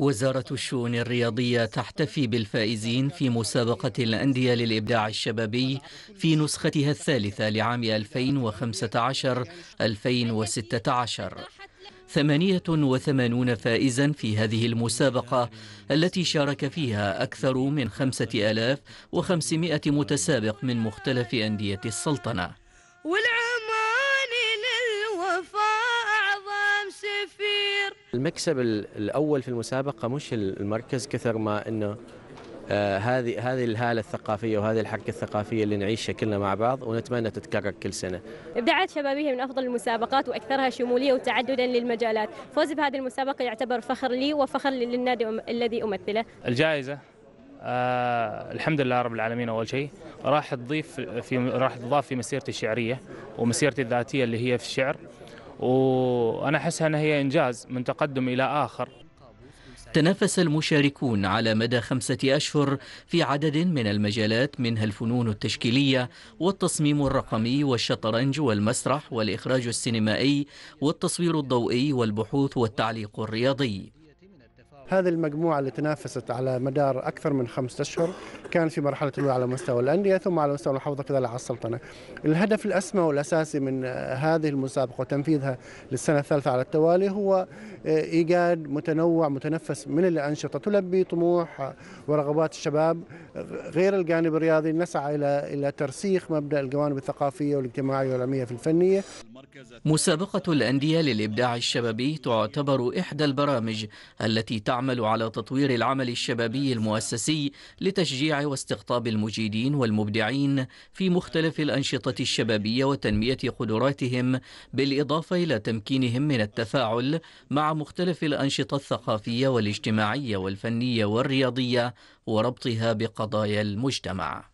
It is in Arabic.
وزارة الشؤون الرياضية تحتفي بالفائزين في مسابقة الأندية للإبداع الشبابي في نسختها الثالثة لعام 2015-2016 ثمانية وثمانون فائزا في هذه المسابقة التي شارك فيها أكثر من خمسة آلاف وخمسمائة متسابق من مختلف أندية السلطنة. والعمان المكسب الأول في المسابقة مش المركز كثر ما أنه آه هذه هذه الهالة الثقافية وهذه الحركة الثقافية اللي نعيشها كلنا مع بعض ونتمنى تتكرر كل سنة. إبداعات شبابية من أفضل المسابقات وأكثرها شمولية وتعددا للمجالات، فوزي بهذه المسابقة يعتبر فخر لي وفخر للنادي الذي أمثله. الجائزة آه الحمد لله رب العالمين أول شيء راح تضيف في راح تضاف في مسيرتي الشعرية ومسيرتي الذاتية اللي هي في الشعر وأنا احسها أنها هي إنجاز من تقدم إلى آخر. تنافس المشاركون على مدى خمسة أشهر في عدد من المجالات منها الفنون التشكيلية والتصميم الرقمي والشطرنج والمسرح والإخراج السينمائي والتصوير الضوئي والبحوث والتعليق الرياضي. هذه المجموعة اللي تنافست على مدار أكثر من خمسة أشهر كان في مرحلة الأولى على مستوى الأندية ثم على مستوى المحافظة كذلك على السلطنة الهدف الأسمى والأساسي من هذه المسابقة وتنفيذها للسنة الثالثة على التوالي هو إيجاد متنوع متنفس من الأنشطة. تلبي طموح ورغبات الشباب غير الجانب الرياضي نسعى إلى إلى ترسيخ مبدأ الجوانب الثقافية والاجتماعية والعلمية في الفنية. مسابقة الأندية للإبداع الشبابي تعتبر إحدى البرامج التي تعمل على تطوير العمل الشبابي المؤسسي لتشجيع واستقطاب المجيدين والمبدعين في مختلف الأنشطة الشبابية وتنمية قدراتهم بالإضافة إلى تمكينهم من التفاعل مع مختلف الأنشطة الثقافية والاجتماعية والفنية والرياضية وربطها بقضايا المجتمع.